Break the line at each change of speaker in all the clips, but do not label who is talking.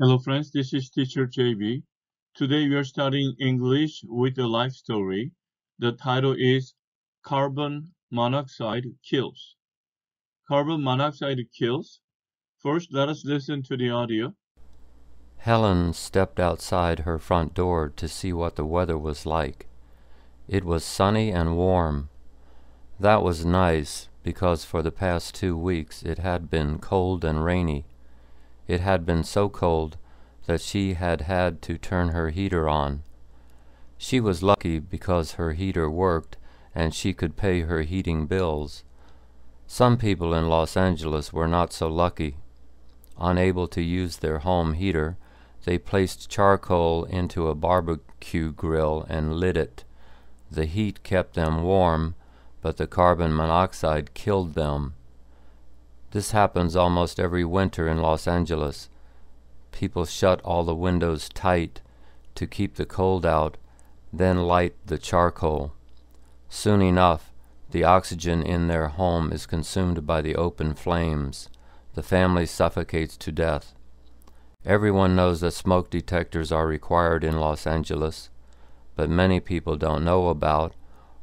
Hello friends, this is teacher JB. Today we are studying English with a life story. The title is Carbon Monoxide Kills. Carbon monoxide kills. First, let us listen to the audio.
Helen stepped outside her front door to see what the weather was like. It was sunny and warm. That was nice because for the past two weeks it had been cold and rainy. It had been so cold that she had had to turn her heater on. She was lucky because her heater worked and she could pay her heating bills. Some people in Los Angeles were not so lucky. Unable to use their home heater, they placed charcoal into a barbecue grill and lit it. The heat kept them warm, but the carbon monoxide killed them. This happens almost every winter in Los Angeles. People shut all the windows tight to keep the cold out, then light the charcoal. Soon enough, the oxygen in their home is consumed by the open flames. The family suffocates to death. Everyone knows that smoke detectors are required in Los Angeles, but many people don't know about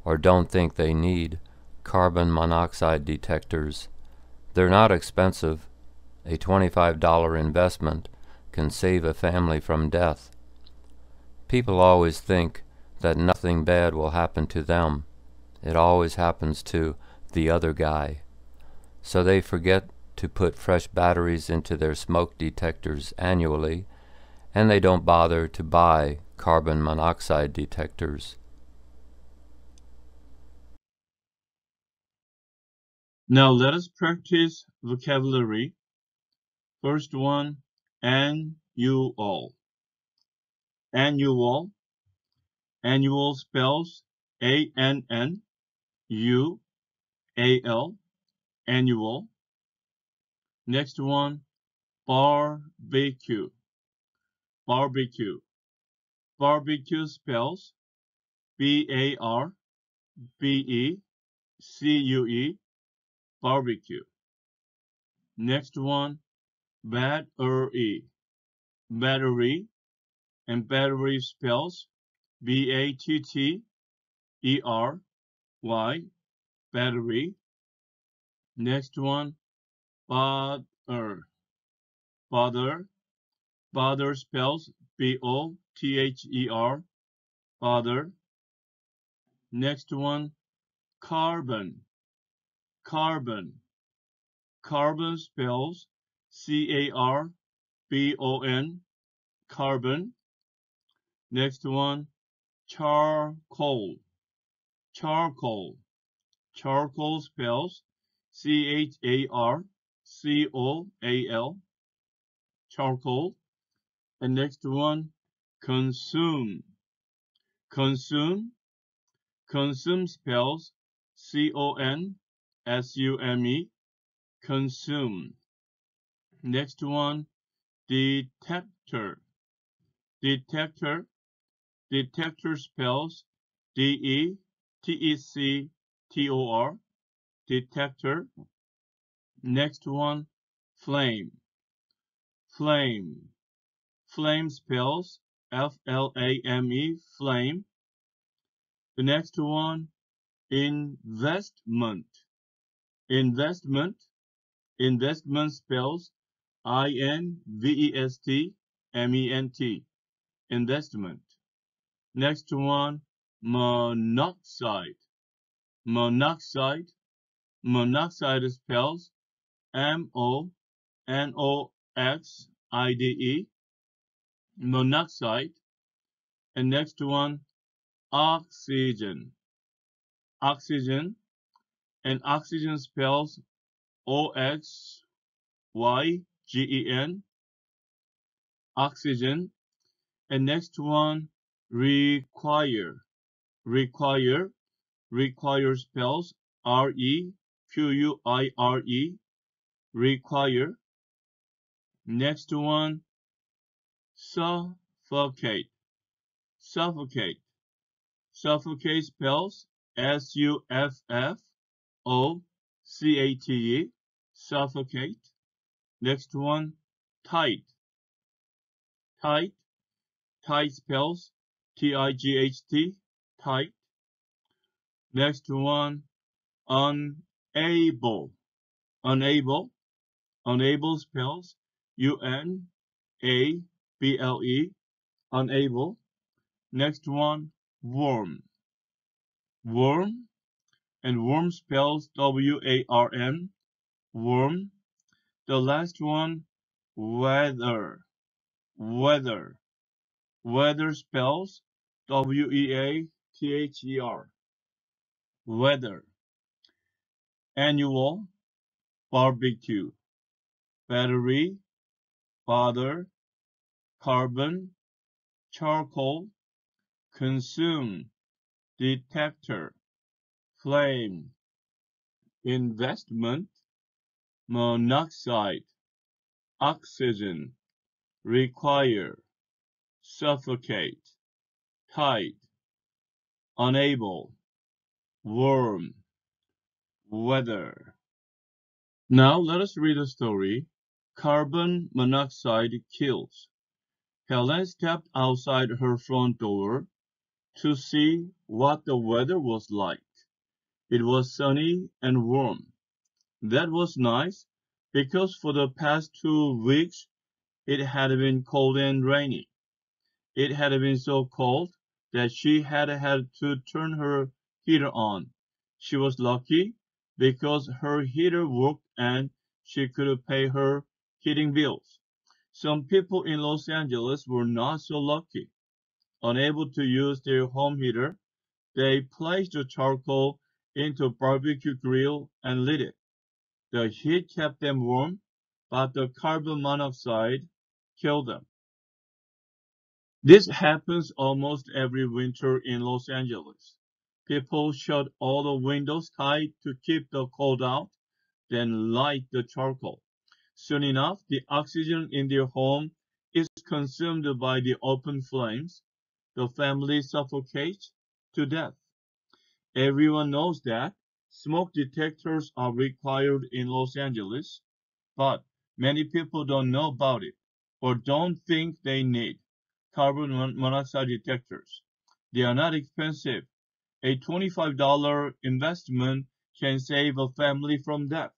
or don't think they need carbon monoxide detectors. They're not expensive. A $25 investment can save a family from death. People always think that nothing bad will happen to them. It always happens to the other guy. So they forget to put fresh batteries into their smoke detectors annually, and they don't bother to buy carbon monoxide detectors.
Now let us practice vocabulary. First one, annual. Annual. Annual spells A-N-N-U-A-L. Annual. Next one, barbecue. Barbecue. Barbecue spells B-A-R-B-E-C-U-E barbecue. Next one, battery. Battery and battery spells B-A-T-T-E-R-Y, battery. Next one, bother. Bother. Bother spells B-O-T-H-E-R, bother. Next one, carbon carbon. Carbon spells C-A-R-B-O-N, carbon. Next one, charcoal. Charcoal. Charcoal spells C-H-A-R-C-O-A-L, charcoal. And next one, consume. Consume. Consume spells C-O-N S-U-M-E, consume. Next one, detector. Detector. Detector spells D-E-T-E-C-T-O-R, detector. Next one, flame. Flame. Flame spells F-L-A-M-E, flame. The next one, investment. Investment. Investment spells I-N-V-E-S-T-M-E-N-T. Investment. Next one, monoxide. Monoxide. Monoxide spells M-O-N-O-X-I-D-E. Monoxide. And next one, oxygen. Oxygen and oxygen spells O-X-Y-G-E-N, oxygen. And next one, require, require, require spells R-E-Q-U-I-R-E, require. Next one, suffocate, suffocate, suffocate spells S-U-F-F, O C A T E, suffocate. Next one, tight. tight. Tight spells T-I-G-H-T, tight. Next one, unable. Unable. Unable spells U-N-A-B-L-E, unable. Next one, worm. Worm. And worm spells W-A-R-M, worm. The last one, weather. Weather. Weather spells W-E-A-T-H-E-R. Weather. Annual. Barbecue. Battery. father, Carbon. Charcoal. Consume. Detector. Flame. Investment. Monoxide. Oxygen. Require suffocate, tight, unable, worm, weather. Now let us read the story. Carbon monoxide kills. Helen stepped outside her front door to see what the weather was like. It was sunny and warm. That was nice because for the past two weeks it had been cold and rainy. It had been so cold that she had had to turn her heater on. She was lucky because her heater worked and she could pay her heating bills. Some people in Los Angeles were not so lucky. Unable to use their home heater, they placed the charcoal into a barbecue grill and lit it. The heat kept them warm, but the carbon monoxide killed them. This happens almost every winter in Los Angeles. People shut all the windows tight to keep the cold out, then light the charcoal. Soon enough, the oxygen in their home is consumed by the open flames. The family suffocates to death. Everyone knows that smoke detectors are required in Los Angeles, but many people don't know about it or don't think they need carbon monoxide detectors. They are not expensive. A $25 investment can save a family from death.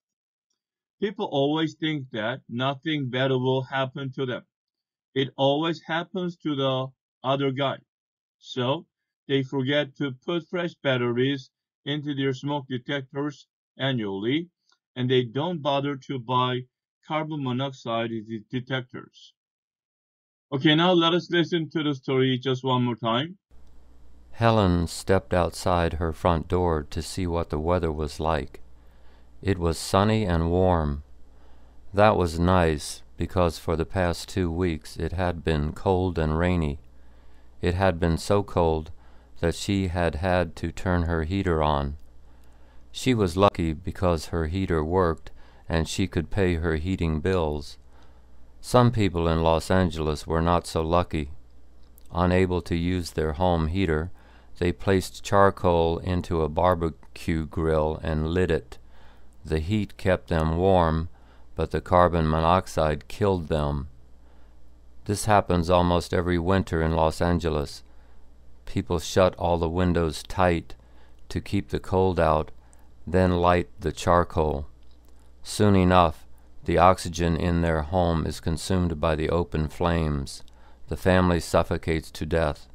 People always think that nothing better will happen to them. It always happens to the other guy. So they forget to put fresh batteries into their smoke detectors annually and they don't bother to buy carbon monoxide detectors. Okay, now let us listen to the story just one more time.
Helen stepped outside her front door to see what the weather was like. It was sunny and warm. That was nice because for the past two weeks it had been cold and rainy. It had been so cold that she had had to turn her heater on. She was lucky because her heater worked and she could pay her heating bills. Some people in Los Angeles were not so lucky. Unable to use their home heater, they placed charcoal into a barbecue grill and lit it. The heat kept them warm, but the carbon monoxide killed them. This happens almost every winter in Los Angeles. People shut all the windows tight to keep the cold out, then light the charcoal. Soon enough, the oxygen in their home is consumed by the open flames. The family suffocates to death.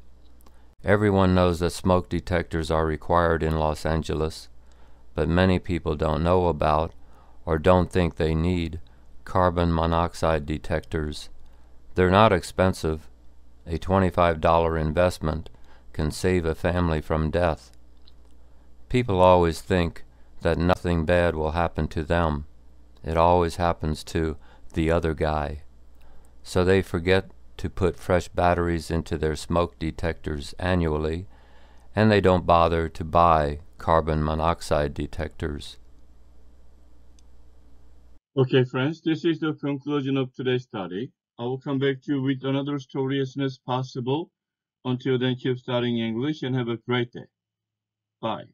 Everyone knows that smoke detectors are required in Los Angeles, but many people don't know about or don't think they need carbon monoxide detectors. They're not expensive. A $25 investment can save a family from death. People always think that nothing bad will happen to them. It always happens to the other guy. So they forget to put fresh batteries into their smoke detectors annually, and they don't bother to buy carbon monoxide detectors.
Okay, friends, this is the conclusion of today's study. I will come back to you with another story as soon as possible. Until then, keep studying English and have a great day. Bye.